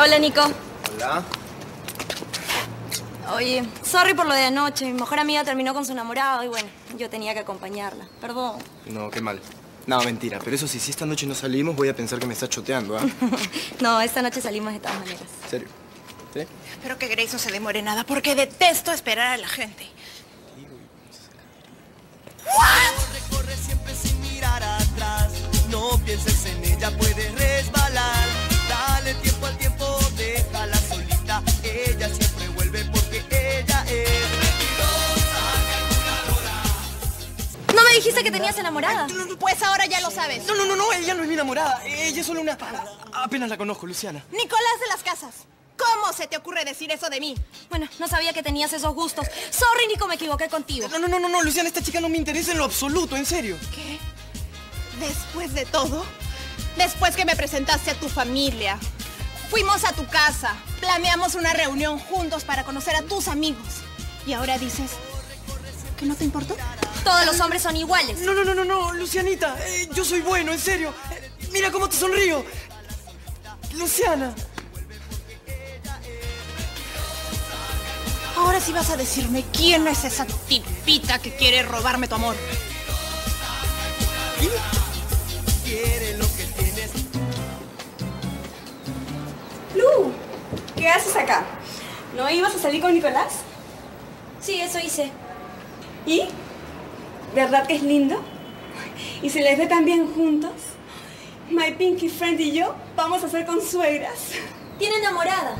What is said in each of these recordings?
Hola, Nico. Hola. Oye, sorry por lo de anoche. Mi mejor amiga terminó con su enamorado y bueno, yo tenía que acompañarla. Perdón. No, qué mal. No, mentira. Pero eso sí, si esta noche no salimos, voy a pensar que me está choteando, ¿ah? no, esta noche salimos de todas maneras. ¿Serio? ¿Sí? Espero que Grace no se demore nada, porque detesto esperar a la gente. Corre, corre siempre sin mirar atrás. No pienses en ella, puede dijiste que tenías enamorada? Pues ahora ya lo sabes. No, no, no, no, ella no es mi enamorada. Ella es solo una... Apenas la conozco, Luciana. Nicolás de las Casas. ¿Cómo se te ocurre decir eso de mí? Bueno, no sabía que tenías esos gustos. Sorry, Nico, me equivoqué contigo. No, no, no, no, no, Luciana, esta chica no me interesa en lo absoluto, en serio. ¿Qué? Después de todo, después que me presentaste a tu familia, fuimos a tu casa, planeamos una reunión juntos para conocer a tus amigos. Y ahora dices que no te importó. Todos los hombres son iguales. No, no, no, no, no, Lucianita, eh, yo soy bueno, en serio. Eh, mira cómo te sonrío. Luciana. Ahora sí vas a decirme quién es esa tipita que quiere robarme tu amor. Quiere lo que tienes. Lu, ¿qué haces acá? ¿No ibas a salir con Nicolás? Sí, eso hice. ¿Y? ¿Verdad que es lindo? ¿Y se les ve tan bien juntos? My Pinky Friend y yo vamos a ser consuegras. Tiene enamorada.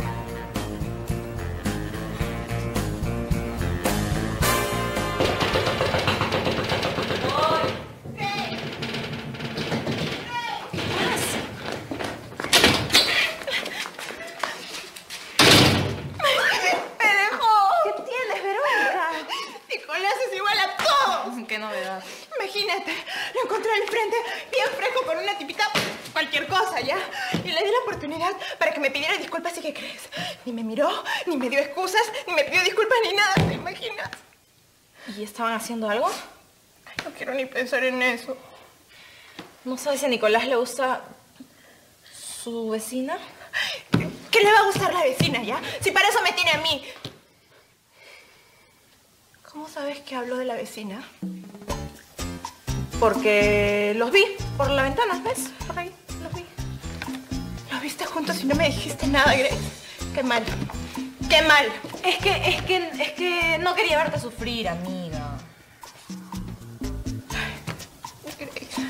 Imagínate, lo encontré al frente, bien fresco con una tipita, cualquier cosa, ¿ya? Y le di la oportunidad para que me pidiera disculpas y ¿qué crees? Ni me miró, ni me dio excusas, ni me pidió disculpas ni nada, ¿te imaginas? ¿Y estaban haciendo algo? Ay, no quiero ni pensar en eso. ¿No sabes si a Nicolás le gusta su vecina? ¿Qué le va a gustar la vecina, ya? Si para eso me tiene a mí. ¿Cómo sabes que hablo de la vecina? Porque los vi por la ventana, ¿ves? Por ahí, los vi. Los viste juntos y no me dijiste nada, Grace. Qué mal. Qué mal. Es que, es que, es que no quería verte sufrir, amiga. Grace,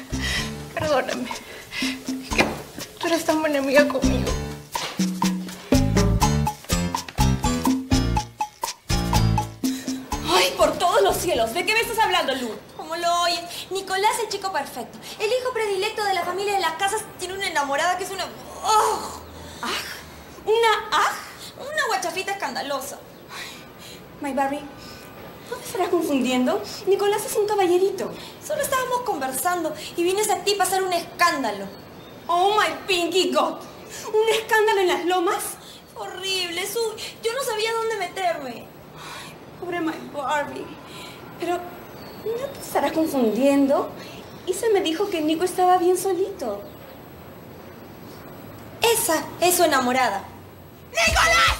perdóname. Es que tú eres tan buena amiga conmigo. ¡Ay, por todos los cielos! ¿De qué me estás hablando, Lu? Como lo oyes, Nicolás es el chico perfecto. El hijo predilecto de la familia de las casas tiene una enamorada que es una... ¡Oh! ¿Ah? ¿Una ah? Una guachafita escandalosa. My Barbie, ¿no te estarás confundiendo? Nicolás es un caballerito. Solo estábamos conversando y vino esa tipa a hacer un escándalo. Oh, my Pinky God. ¿Un escándalo en las lomas? Horrible, su... Yo no sabía dónde meterme. Pobre My Barbie. Pero, ¿no te estarás confundiendo? Isa me dijo que Nico estaba bien solito. Esa es su enamorada. ¡Nicolás!